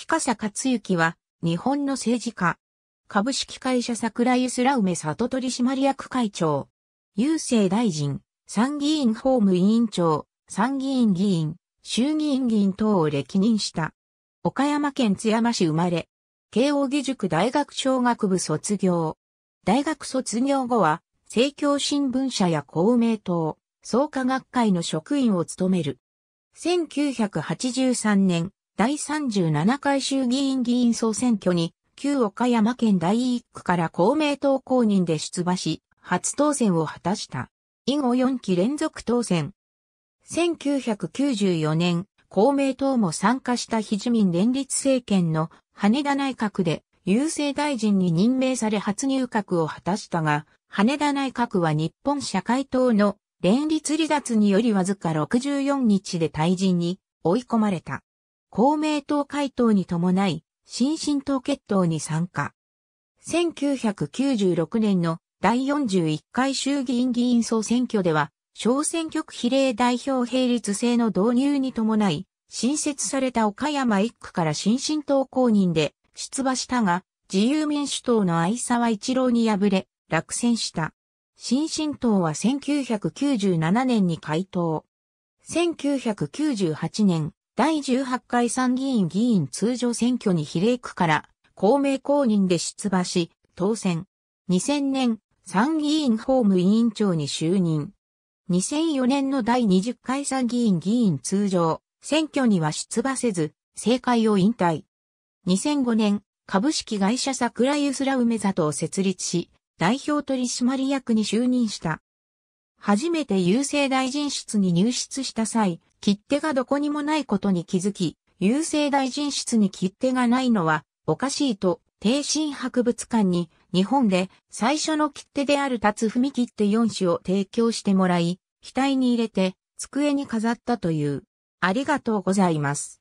日笠克幸は、日本の政治家。株式会社桜井スラ梅里取締役会長。郵政大臣、参議院法務委員長、参議院議員、衆議院議員等を歴任した。岡山県津山市生まれ、慶応義塾大学小学部卒業。大学卒業後は、政教新聞社や公明党、創価学会の職員を務める。1983年、第37回衆議院議員総選挙に、旧岡山県第一区から公明党公認で出馬し、初当選を果たした。以後4期連続当選。1994年、公明党も参加した非自民連立政権の羽田内閣で郵政大臣に任命され初入閣を果たしたが、羽田内閣は日本社会党の連立離脱によりわずか64日で退陣に追い込まれた。公明党回答に伴い、新進党決闘に参加。1996年の第41回衆議院議員総選挙では、小選挙区比例代表並立制の導入に伴い、新設された岡山一区から新進党公認で出馬したが、自由民主党の相沢一郎に敗れ、落選した。新進党は1997年に回答。1998年、第18回参議院議員通常選挙に比例区から公明公認で出馬し、当選。2000年、参議院法務委員長に就任。2004年の第20回参議院議員通常選挙には出馬せず、政界を引退。2005年、株式会社桜井スラ梅里を設立し、代表取締役に就任した。初めて郵政大臣室に入室した際、切手がどこにもないことに気づき、郵政大臣室に切手がないのはおかしいと、帝神博物館に日本で最初の切手である立つ踏切手4種を提供してもらい、額に入れて机に飾ったという。ありがとうございます。